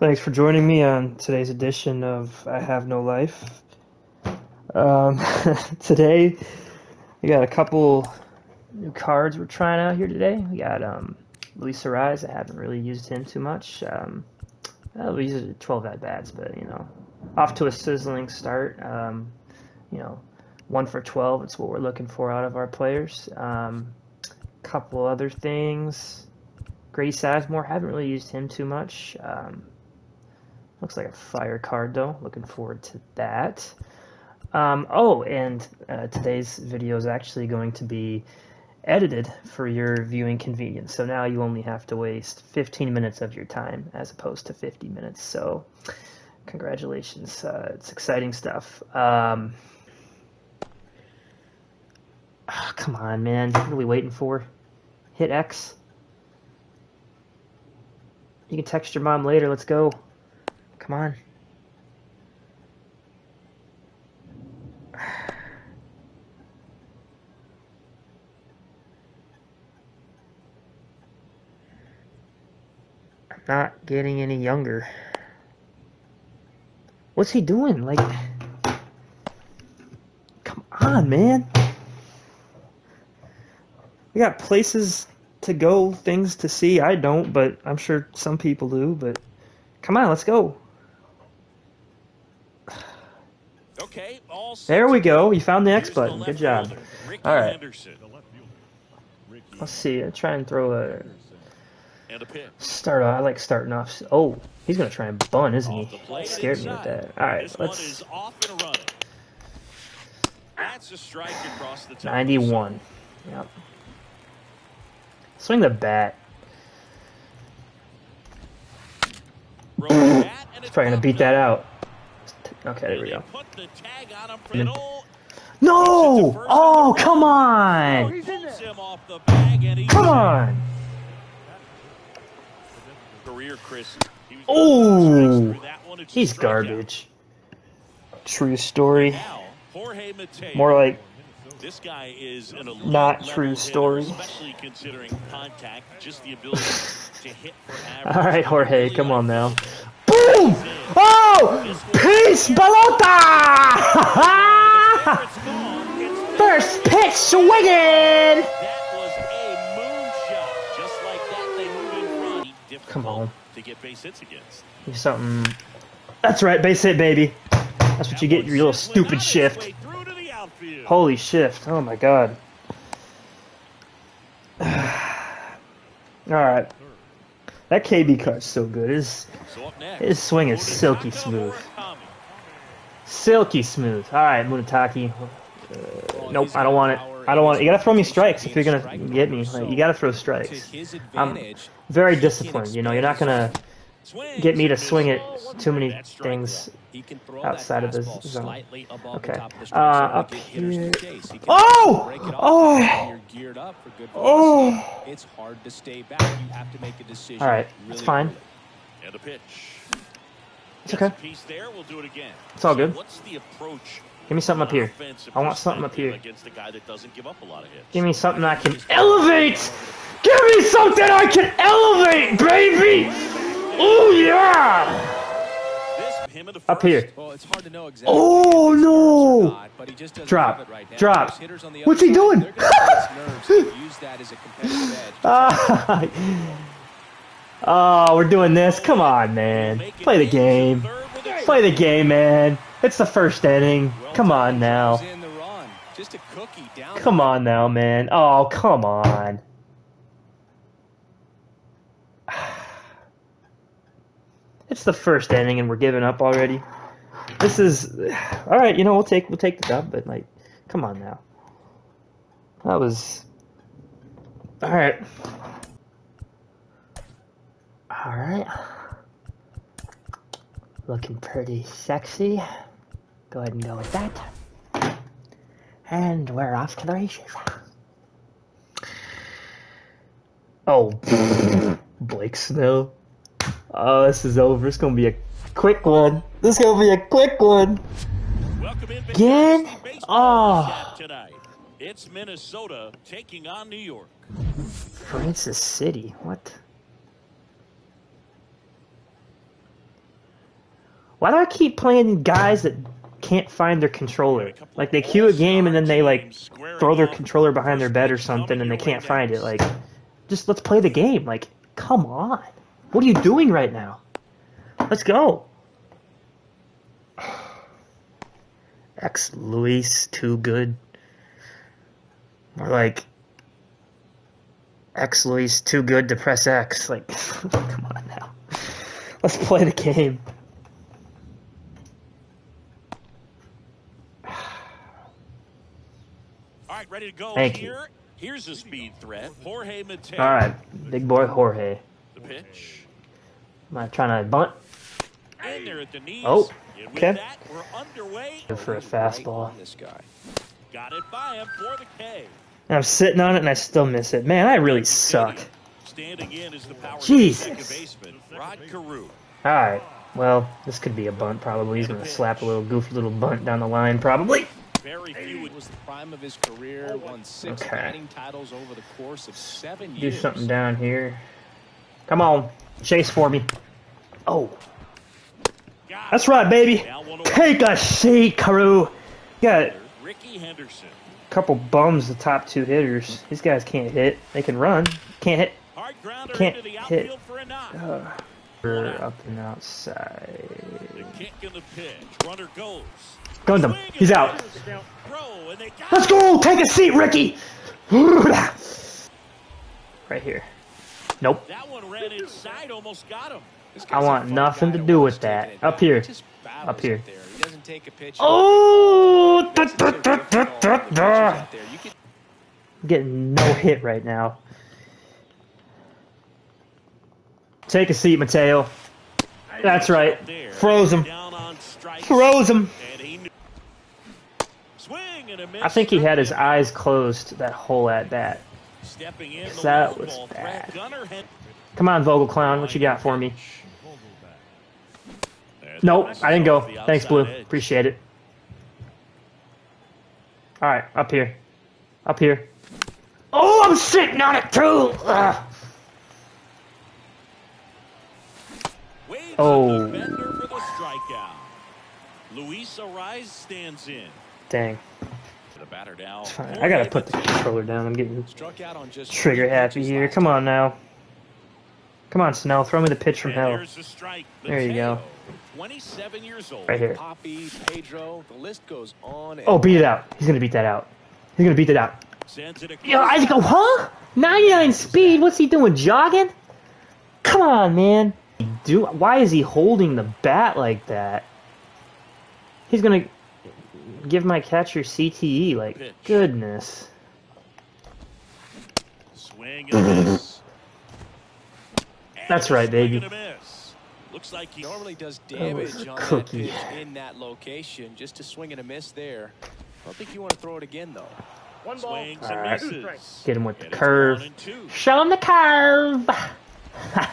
Thanks for joining me on today's edition of I Have No Life. Um, today, we got a couple new cards we're trying out here today. We got um, Luis Arraez. I haven't really used him too much. Um, well, we used 12 at bats, but you know, off to a sizzling start. Um, you know, one for 12. It's what we're looking for out of our players. Um, couple other things. Grady Sizemore, haven't really used him too much. Um, Looks like a fire card though. Looking forward to that. Um, oh, and uh, today's video is actually going to be edited for your viewing convenience. So now you only have to waste 15 minutes of your time as opposed to 50 minutes. So congratulations. Uh, it's exciting stuff. Um, oh, come on, man. What are we waiting for? Hit X. You can text your mom later. Let's go. Come on. I'm not getting any younger. What's he doing? Like, come on, man. We got places to go, things to see. I don't, but I'm sure some people do. But come on, let's go. Okay, all There we go. You found the X button. Good job. All right. Let's see. I try and throw a And a pitch. start. Off. I like starting off. Oh, he's gonna try and bun, isn't Off the he? Scared me with that. All right, let's. is off and running. That's a strike across the 91. Yep. Swing the bat. He's He's probably gonna beat that out. Okay, there we go. Put the tag on him for No! Oh, come on! Pulls him off the bag and he's Come on! Career, Chris. Oh, through that one. It's a he's garbage. True story. Now, Jorge Mateo. More like This guy is an Not true story. especially contact, just the ability to hit for average. All right, Jorge, come on now. Boom! Oh! Peace, pelota! It's gone. It's First pitch swinging! That was a moonshot. Just like that, they move in front. Come on. To get base hits against. Do something. That's right, base hit, baby. That's what you get, your little stupid shift. Way through to the outfield. Holy shift. Oh my god. Alright. That KB card's so good. His, So up next, his swing is silky smooth. Silky smooth. Alright, Munataki. Uh, nope, I don't want it. I don't want it. You gotta throw me strikes if you're gonna get me. Like, you gotta throw strikes. I'm very disciplined, you know. You're not gonna get me to swing it too many things outside of the zone. Okay. Uh, up here. Oh! Oh! Oh! It's hard to stay back. You have to make a decision. Alright, it's fine. And a pitch. It's okay. Piece there. We'll do it again. It's all good. What's the approach? Give me something up here. I want something up here. Against a guy that doesn't give up a lot of hits. Give me something I can elevate! Give me something I can elevate, baby! Oh yeah! This, him in the Up here. Well, it's hard to know exactly. Oh if it's or no! not, but he just Drop. have it right now. Drop. On the What's he side, doing? They're gonna feel his nerves and use that as a. Ah, oh, we're doing this. Come on, man. Play the game. Third with a Play the game, man. It's the first inning. Come on now. Comes in the run. Just a cookie down. Come on now, man. Oh, come on. It's the first inning and we're giving up already. This is all right. You know, we'll take we'll take the dub, but like, come on now. That was all right. All right. Looking pretty sexy. Go ahead and go with that. And we're off to the races. Oh, Blake Snell. Oh, this is over. It's gonna be a quick one. This is gonna be a quick one. Welcome in, Again? Oh. Tonight. It's Minnesota taking on New York. Francis City. What? Why do I keep playing guys that can't find their controller? Like they queue a game and then they like throw their controller behind their bed or something and they can't find it. Like, just let's play the game. Like, come on. What are you doing right now? Let's go. X Luis too good. More like X Luis too good to press X. Like, come on now. Let's play the game. All right, ready to go Thank you. Here's a speed threat. Jorge Mateo. All right, big boy Jorge. The pitch. Am I trying to bunt? In there at the knees. Oh, And with okay. that, we're underway. For a Right fastball. on this guy. Got it by him for the K. And I'm sitting on it and I still miss it. Man, I really suck. Standing in is the power Jesus. baseman, Rod Carew. All right. Well, this could be a bunt probably. He's gonna slap a little goofy little bunt down the line probably. Very few It was the prime of his career, won six Okay. batting titles over the course of seven Do years. something down here. Come on, chase for me. Oh, that's right, baby. Now one away. Take a seat, Carew. Got Rickey Henderson. couple bums, the top two hitters. These guys can't hit. They can run. Can't hit. Can't hit. outfield for a knock. Uh, we're up and outside. The kick and the pitch. Runner goes. Gundam, Swing he's out. miss. Throw, and they got Let's go. Take a seat, Rickey. Right here. Nope. That one ran inside, almost got him. I want nothing to do with that. Up here. He just battles Up here. it there. He doesn't take a pitch. Oh, da, da, da, da, da, da. out there. Getting no hit right now. Take a seat, Mateo. That's right. Froze him. Down on strikes. Froze him. And he knew. Swing and a miss. I think he had his eyes closed that whole at bat. Stepping in the That was ball bad. Come on, Vogel Clown. What you got for me? Nope, I didn't go. Thanks, Blue. edge. Appreciate it. All right, up here. Up here. Oh, I'm sitting on it too. Ugh. Oh. a defender for the strikeout. Luis Arraez stands in. Dang. I gotta put the controller down. I'm getting struck out on just trigger happy here. Come on now. Come on, Snell. Throw me the pitch from hell. there's the strike. There you go. 27 years old. Right here. Poppy, Pedro, the list goes on. And Oh, beat it out. He's gonna beat that out. He's gonna beat that out. Yo, I go, huh? 99 speed? What's he doing? Jogging? Come on, man. Do why is he holding the bat like that? He's gonna give my catcher CTE. Like Pitch. goodness. Swing and miss. That's right, baby. and a miss. Looks like he normally does damage a on cookie. that pitch in that location. Just to swing and a miss there. I don't think you want to throw it again though. swings All and right. misses. Get him with the And curve. one and two. Show him the curve.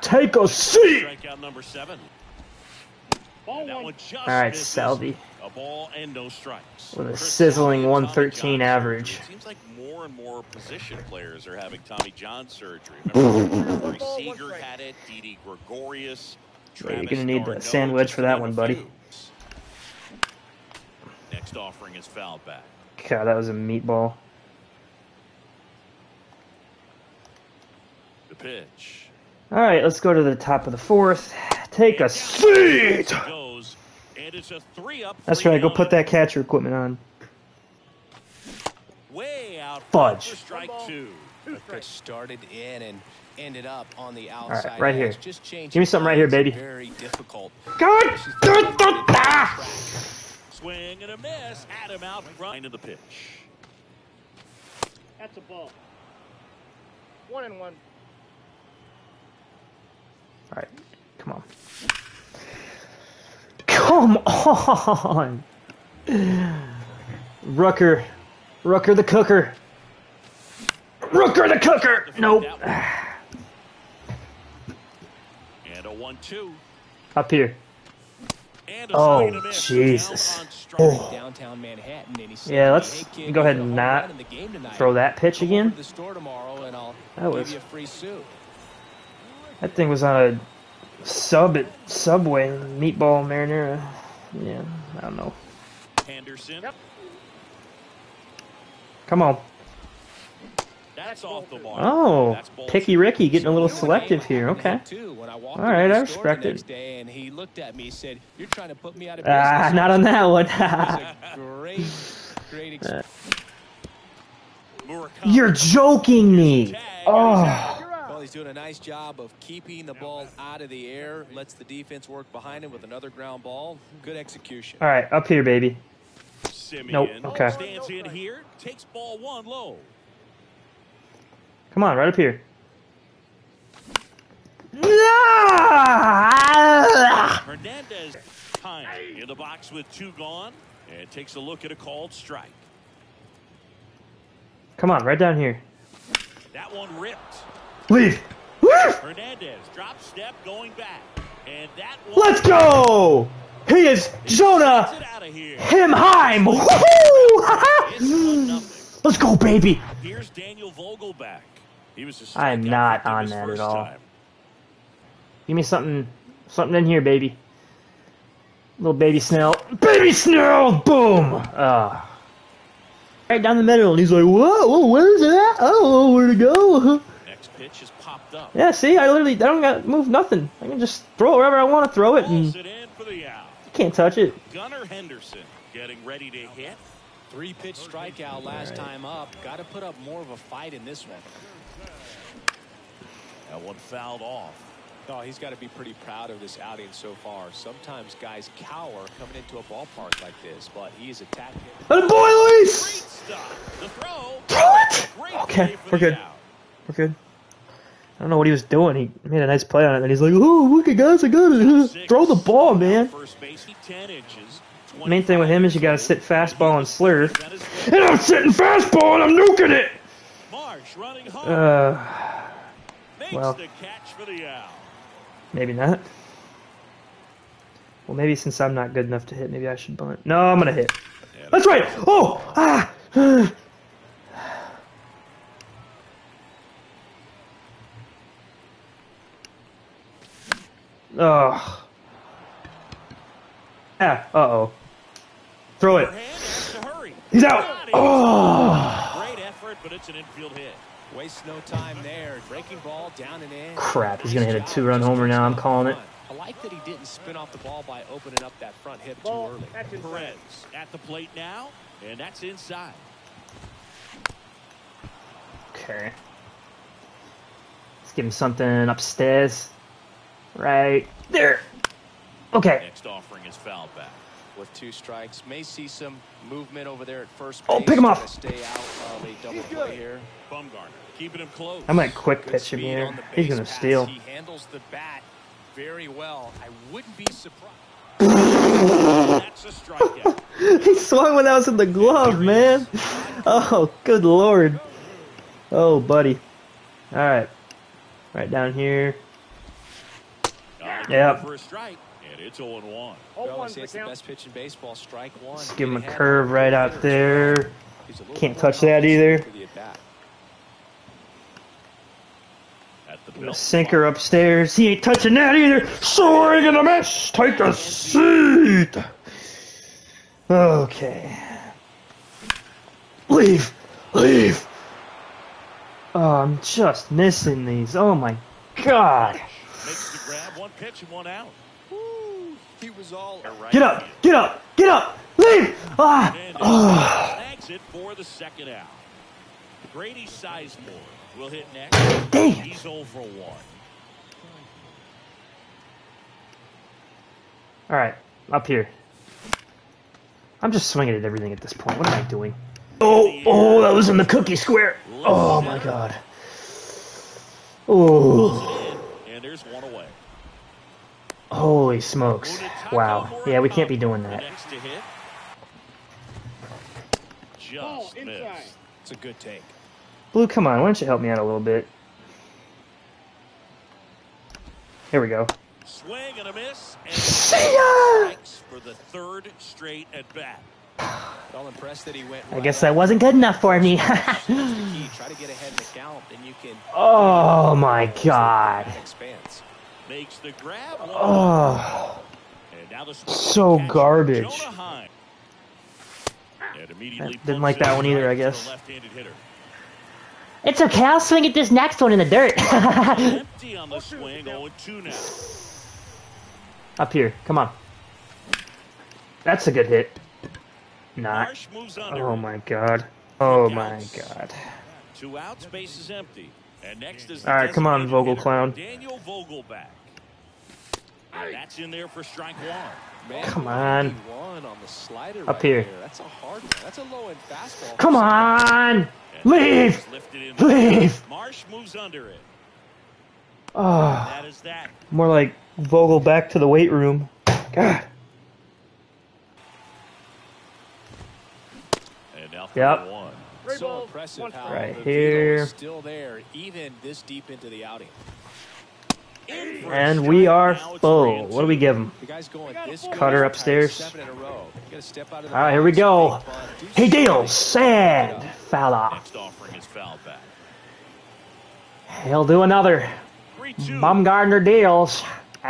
Take a seat. Number seven. And one All right, misses. Selby. Ball and no strikes. With a sizzling Selby and Tommy 113 average. seems like more and more position players are having Tommy John surgery. Remember, Seager had it, Didi Gregorius. You're gonna need the d'Arnaud, sandwich for that one, buddy. Next offering is fouled back. God, that was a meatball. The pitch. All right, let's go to the top of the fourth. Take a seat. Down Goes, and it's a three up. That's right. Go put that catcher equipment on. way out. Fudge. For strike two. That pitch started in and ended up on the right, outside. right here. Just changing Give me something right here, baby. Very difficult. God, God, God, ah. Swing and a miss. Had him out front of the pitch. That's a ball. One and one. All right, come on. Come on. Rucker, Rucker the cooker. Rucker the cooker. Nope. And a one-two. Up here. Oh, swing and a oh, miss. Jesus. Down on strike. Oh. Downtown Manhattan, and he said, Yeah, let's go ahead and hit a home not run in the game tonight. Throw that pitch again. to the store tomorrow, and I'll That was- you a free suit. That thing was on a sub at Subway, meatball marinara. Yeah, I don't know. Henderson. Come on. That's off the mark. Oh, That's Picky. Rickey getting a little selective here. Okay. happened to him, too, when I walked All into right, the I store respect it. and he looked at me said, "You're trying to put me out of Ah, not on that one. It was a great, great experience. You're joking me. Oh. Well, he's doing a nice job of keeping the ball out of the air, lets the defense work behind him with another ground ball. Good execution. All right, up here, baby. Semien Nope, okay. stands in here, takes ball one low. Come on, right up here. Ah! Hernandez time in the box with two gone and takes a look at a called strike. Come on, right down here. That one ripped. Leave. Woo! Hernandez drop step going back. And that one Let's go. He is Jonah Gets it out of here. Himheim. Woohoo! Let's go, baby. Here's Daniel Vogelbach. He was a I am not on that at all. time. Give me something, something in here, baby. Little baby snail. Baby snail. Boom. Ah. Right down the middle, and he's like, "Whoa, whoa where's that? I don't know where to go." Next pitch is popped up. Yeah, see, I literally, I don't got to move nothing. I can just throw it wherever I want to throw it, and Pulls you it in for the out. can't touch it. Gunnar Henderson getting ready to hit. Three pitch strikeout last time up. Got to put up more of a fight in this one. That one fouled off. Oh, he's got to be pretty proud of this outing so far. Sometimes guys cower coming into a ballpark like this, but he is attacking. And boy, Luis! stop. Throw. Throw it! Okay, we're good. out. We're good. I don't know what he was doing. He made a nice play on it, and he's like, "Oh, look at guys, I got it. Throw the ball, man." First base, 10 inches. Main thing with him is you gotta sit fastball and slurve. That is good. And I'm sitting fastball and I'm nuking it. Marsh running hard. Uh, well. the catch for the out. maybe not. Well, maybe since I'm not good enough to hit, maybe I should bunt. No, I'm gonna hit. That's right. Oh, ah. Oh. Ah. Uh oh. Throw it. Overhand has to hurry. He's out. Oh. Great effort, but it's an infield hit. Wastes no time there. Breaking ball down and in. Crap, he's gonna hit a two-run homer now, I'm calling it. I like that he didn't spin off the ball by opening up that front hip too early. Perez at the plate now, and that's inside. Okay. Let's give him something upstairs. Right there. Okay. Next offering is fouled back. With two strikes, may see some movement over there at first oh, base. Oh, pick him trying off. to Stay out of a double play here. Bumgarner keeping him close. I might quick Good pitch him here. He's gonna pass. steal. He handles the bat very well. I wouldn't be surprised. That's a strikeout. he swung when I was in the glove, man. Oh, good lord. Oh, buddy. All right. Right down here. Got Yep. For a strike, and it's 0 1. Oh, Well, one I say for it's the count. best pitch in baseball. Strike one. Let's give him a curve right the out there. He's a little Can't touch that either. the at-bat. The sinker upstairs. He ain't touching that either. Soaring in the mess. Take a seat. Okay. Leave. Leave. Oh, I'm just missing these. Oh my god. Makes the grab, one pitch and one out. Woo, He was all Right Get up. Get up. Get up. Leave. Ah. And Oh. snags it for the second out. Grady Sizemore will hit next. Dang it. He's over 1. All right. Up here. I'm just swinging at everything at this point. What am I doing? Oh, oh, that was in the cookie square. Oh my god. Oh. And there's one away. Holy smokes. Wow. Yeah, we can't be doing that. the Next to hit. Ball Just missed. It's a good take. Blue, come on. Why don't you help me out a little bit? Here we go. Swing and a miss. And See ya! for the third straight at bat. Well impressed that he went. I guess that wasn't good enough for me. That's. Try to get ahead in the count, and you can. oh my god. That. Makes the grab. One Oh, And now the So garbage. Jonah And immediately Didn't like that one either, I guess. It's okay. I'll swing at this next one in the dirt. Empty on the swing, 0-2 now. up here. Come on. That's a good hit. Not. Marsh moves under. Oh my god. Oh my god. Two outs, base is empty. And next is All right, come on, Vogel clown. Daniel Vogelbach. And that's in there for strike one. Man, Come on. One on Up right here. there. That's a hard one. That's a low end fastball. Come on! Leave! it's lifted in Leave! field. Marsh moves under it. Oh, That is that. more like Vogel back to the weight room. God. Yep. one. So impressive how. Right the here. still there, even this deep into the outing. In for a And we are Now full. What do we give him? The guy's going this Cutter upstairs. Seven in a row. You gotta step out of the All right, here we go. make fun, He deals. Sand. Foul off. Next offering is fouled back. He'll do another. 3-2. Bumgarner deals. Oh,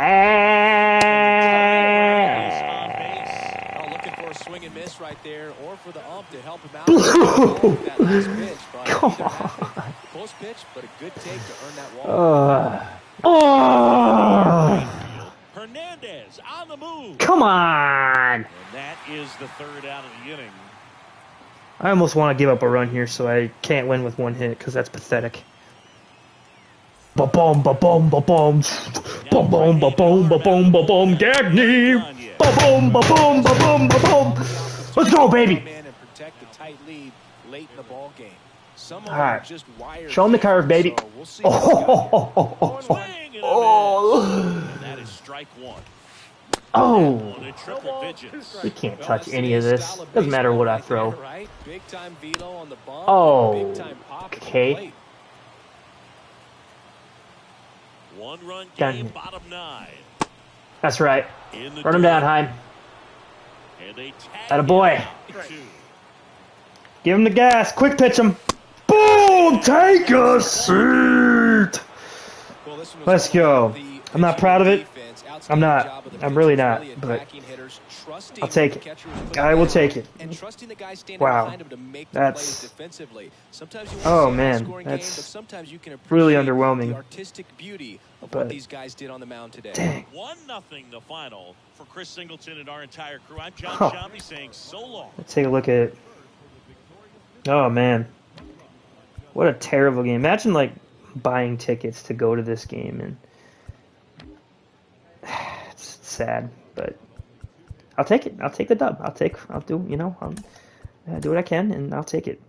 looking for a swing and miss right there, or for the ump to help him out. that last pitch, Come either happened. Close pitch, but a good take to earn that walk. Uh, oh, Hernandez on the move. come on. And that is the third out of the inning. I almost want to give up a run here, so I can't win with one hit because that's pathetic. Ba boom, ba boom, ba boom, ba boom, ba boom, ba boom, ba boom, Gagney. Ba boom, ba boom, ba boom, ba boom. Let's go, baby. And protect the tight lead late in the ball game. Some of All them right. are just wired. Show 'em the curve, baby. So we'll see what's. Oh, Swing and a oh, that is strike one. oh. On a triple digits. We can't touch any of this. Doesn't matter what I throw. Right? Big time velo on the bump. Oh, Big time pop at the okay. One run game, bottom nine. That's right. In the Run him down, dirt. Heim. And they Atta boy. Give him the gas. Quick pitch him. Boom! Take a seat. Well, this one was Let's go. I'm not proud of it. I'm not. job of the I'm really not, but attacking hitters, trusting I'll take it. catcher I will take it. and trusting the guy standing Wow. behind him to make the That's- plays defensively. Sometimes you Oh, want to see a man. That's but sometimes you can really underwhelming. Artistic beauty of But- what these guys did on the mound today. dang. One nothing the final for Chris Singleton and our entire crew. I'm John Huh. Saying so long. Let's take a look at it. Oh man, what a terrible game! Imagine like buying tickets to go to this game, and it's sad, but I'll take it. I'll take the dub. I'll take. I'll do. You know, I'll, uh, do what I can, and I'll take it.